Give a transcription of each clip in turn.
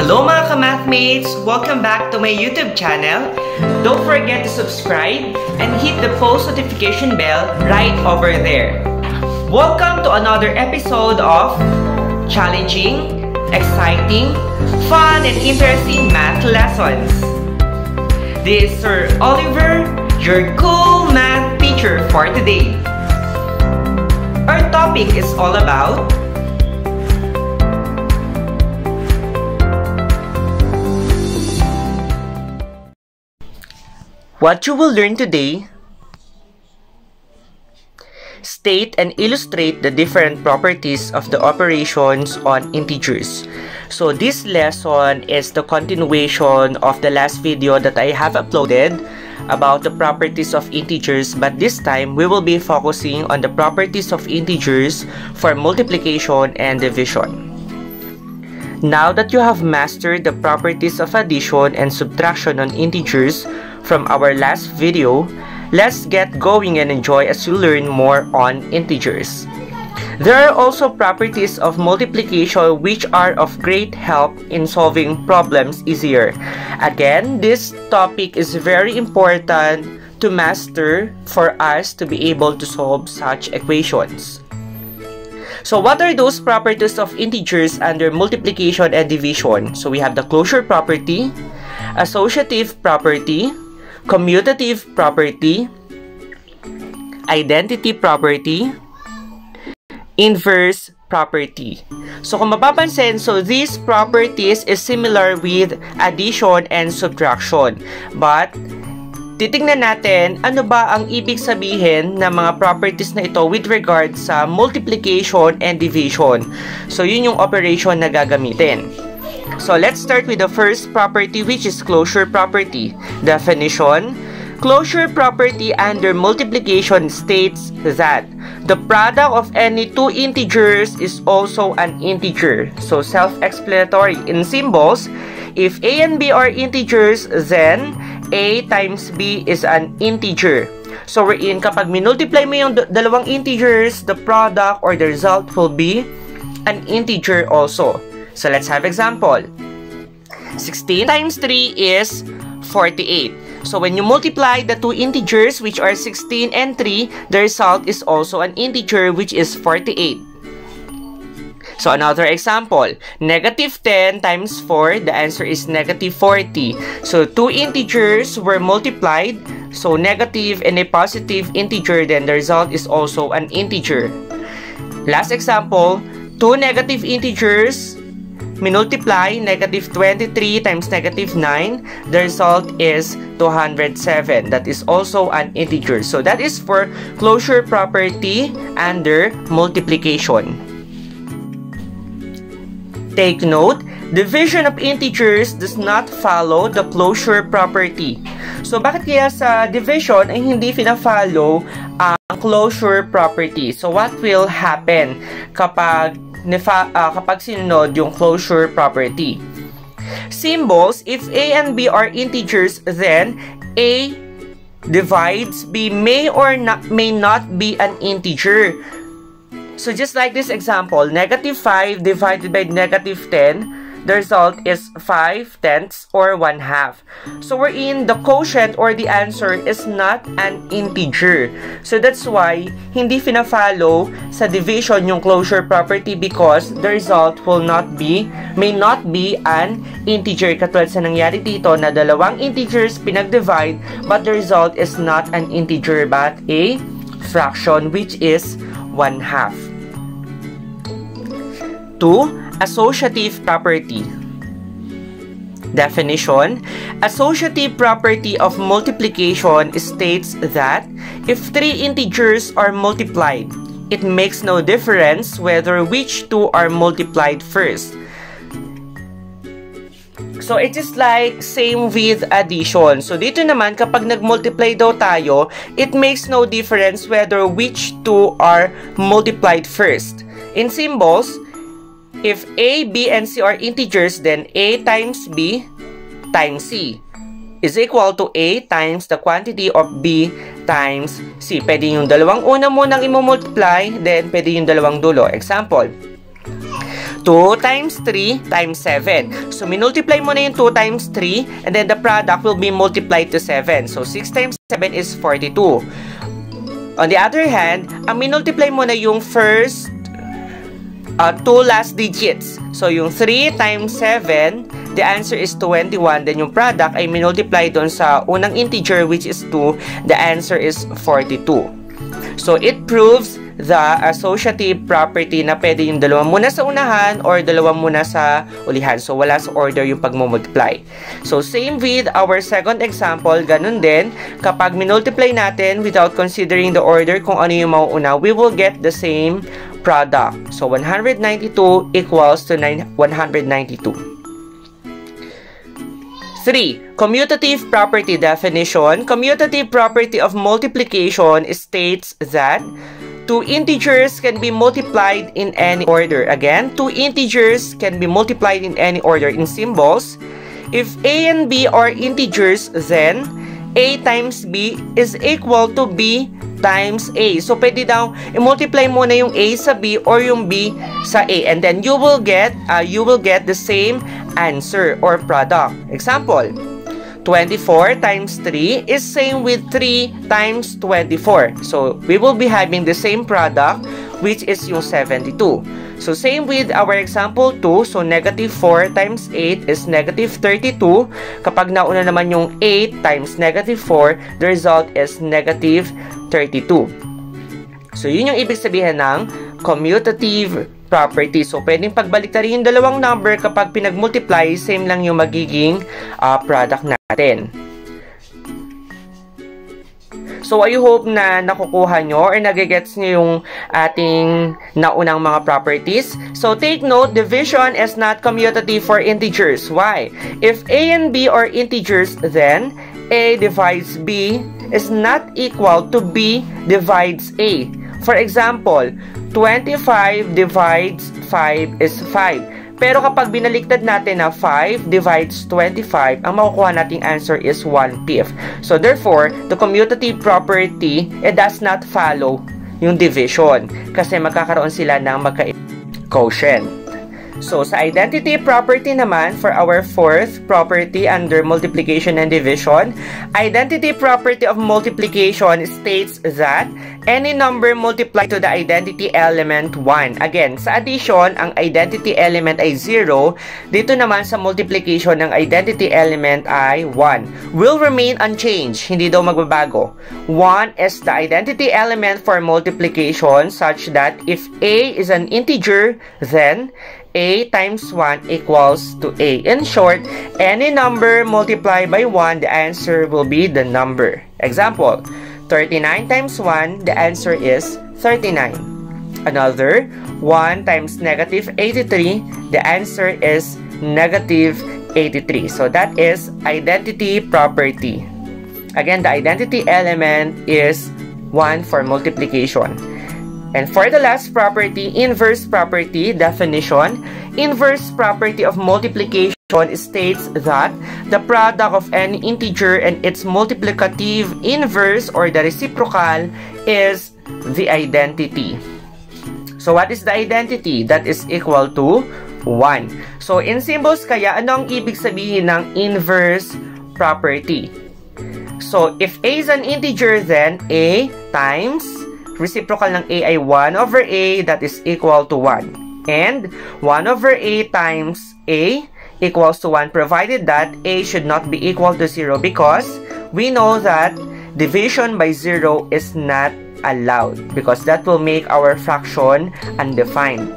Hello mga ka-mathmates! Welcome back to my YouTube channel. Don't forget to subscribe and hit the post notification bell right over there. Welcome to another episode of challenging, exciting, fun, and interesting math lessons. This is Sir Oliver, your cool math teacher for today. Our topic is all about What you will learn today state and illustrate the different properties of the operations on integers. So this lesson is the continuation of the last video that I have uploaded about the properties of integers but this time we will be focusing on the properties of integers for multiplication and division. Now that you have mastered the properties of addition and subtraction on integers, from our last video, let's get going and enjoy as you learn more on integers. There are also properties of multiplication which are of great help in solving problems easier. Again, this topic is very important to master for us to be able to solve such equations. So what are those properties of integers under multiplication and division? So we have the closure property, associative property, commutative property, identity property, inverse property. So kung mapapansin, so these properties is similar with addition and subtraction. But titingnan natin ano ba ang ibig sabihin ng mga properties na ito with regard sa multiplication and division. So yun yung operation na gagamitin. So let's start with the first property which is closure property. Definition Closure property under multiplication states that the product of any two integers is also an integer. So self-explanatory. In symbols, if a and b are integers, then a times b is an integer. So we're in kapag minultiply mo yung dalawang integers, the product or the result will be an integer also. So let's have example. 16 times 3 is 48. So when you multiply the two integers which are 16 and 3, the result is also an integer which is 48. So another example, negative 10 times 4, the answer is negative 40. So two integers were multiplied, so negative and a positive integer, then the result is also an integer. Last example, two negative integers Minultiply negative 23 times negative 9, the result is 207. That is also an integer. So that is for closure property under multiplication. Take note, division of integers does not follow the closure property. So bakit kaya sa division ay hindi fina-follow ang closure property? So what will happen kapag nefa, uh, kapag sinunod yung closure property. Symbols, if A and B are integers, then A divides B may or not, may not be an integer. So just like this example, negative 5 divided by negative 10 the result is 5 tenths or 1 half. So we're in the quotient or the answer is not an integer. So that's why hindi fina-follow sa division yung closure property because the result will not be, may not be an integer. Katulad sa nangyari dito na dalawang integers pinag-divide but the result is not an integer but a fraction which is 1 half. 2 associative property. Definition Associative property of multiplication states that if three integers are multiplied, it makes no difference whether which two are multiplied first. So, it is like same with addition. So, dito naman, kapag nag-multiply daw tayo, it makes no difference whether which two are multiplied first. In symbols, If A, B, and C are integers, then A times B times C is equal to A times the quantity of B times C. Pwede yung dalawang una munang i-multiply, then pwede yung dalawang dulo. Example, 2 times 3 times 7. So, minultiply mo na yung 2 times 3 and then the product will be multiplied to 7. So, 6 times 7 is 42. On the other hand, ang minultiply mo na yung first uh, two last digits. So, yung 3 times 7, the answer is 21. Then, yung product ay minultiply doon sa unang integer which is 2. The answer is 42. So, it proves the associative property na pwede yung dalawa muna sa unahan or dalawa muna sa ulihan. So, wala sa order yung pagmumultiply. So, same with our second example, ganun din. Kapag minultiply natin without considering the order kung ano yung mauuna, we will get the same product. So, 192 equals to 192. 3. Commutative property definition. Commutative property of multiplication states that Two integers can be multiplied in any order. Again, two integers can be multiplied in any order in symbols. If a and b are integers, then a times b is equal to b times a. So, pwede daw i-multiply muna yung a sa b or yung b sa a. And then, you will get, uh, you will get the same answer or product. Example, 24 times 3 is same with 3 times 24. So, we will be having the same product which is yung 72. So, same with our example 2. So, negative 4 times 8 is negative 32. Kapag nauna naman yung 8 times negative 4, the result is negative 32. So, yun yung ibig sabihin ng commutative property. So, pwedeng pagbaliktarin yung dalawang number kapag pinag-multiply, same lang yung magiging uh, product natin. So, I hope na nakukuha nyo or nagigets nyo yung ating naunang mga properties. So, take note, division is not commutative for integers. Why? If A and B are integers, then A divides B is not equal to B divides A. For example, 25 divides 5 is 5. Pero kapag binaliktad natin na 5 divides 25, ang makukuha nating answer is 1 fifth. So therefore, the commutative property, it does not follow yung division kasi magkakaroon sila ng magka quotient. So, sa identity property naman, for our fourth property under multiplication and division, identity property of multiplication states that any number multiplied to the identity element 1. Again, sa addition, ang identity element ay 0. Dito naman sa multiplication, ng identity element ay 1. Will remain unchanged. Hindi daw magbabago. 1 is the identity element for multiplication such that if A is an integer, then a times 1 equals to a. In short, any number multiplied by 1, the answer will be the number. Example, 39 times 1, the answer is 39. Another, 1 times negative 83, the answer is negative 83. So that is identity property. Again, the identity element is 1 for multiplication. And for the last property, inverse property definition, inverse property of multiplication states that the product of any integer and its multiplicative inverse or the reciprocal is the identity. So what is the identity? That is equal to 1. So in symbols kaya, ano ang ibig sabihin ng inverse property? So if a is an integer, then a times reciprocal ng a ay 1 over a that is equal to 1. And 1 over a times a equals to 1 provided that a should not be equal to 0 because we know that division by 0 is not allowed because that will make our fraction undefined.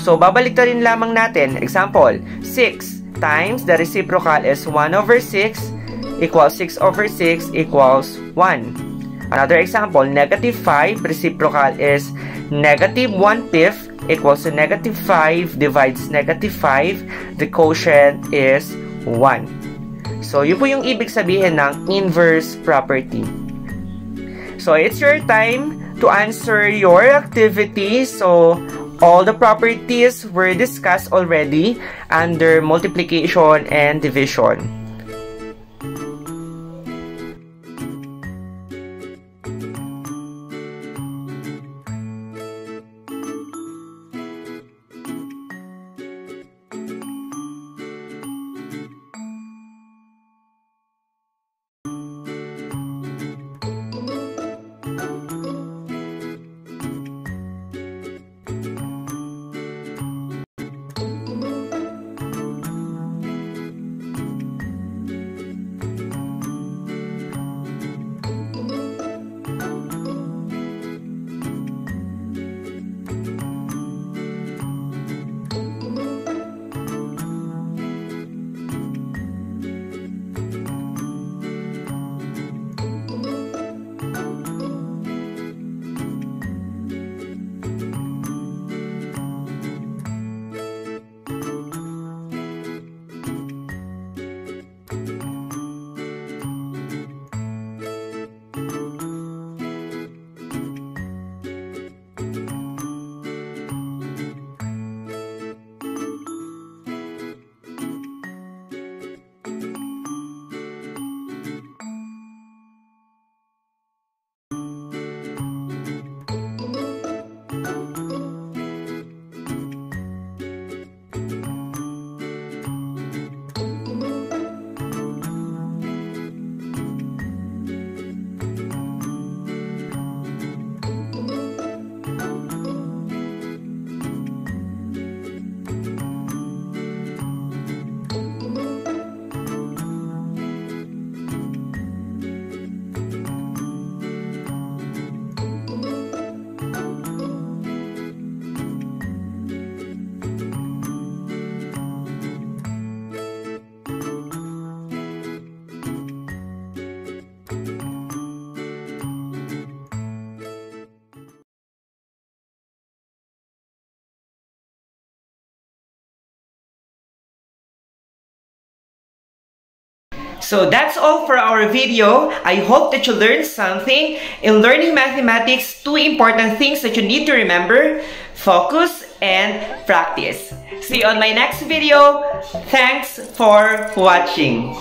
So, babalik rin lamang natin. Example, 6 times the reciprocal is 1 over 6 equals 6 over 6 equals 1. Another example, negative 5 reciprocal is negative 1 fifth equals to negative 5 divides negative 5. The quotient is 1. So, yun po yung ibig sabihin ng inverse property. So, it's your time to answer your activity. So, all the properties were discussed already under multiplication and division. So that's all for our video. I hope that you learned something. In learning mathematics, two important things that you need to remember, focus and practice. See you on my next video. Thanks for watching.